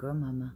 Girl Mama.